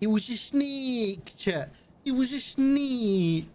He was a sneak, chat. He was a sneak.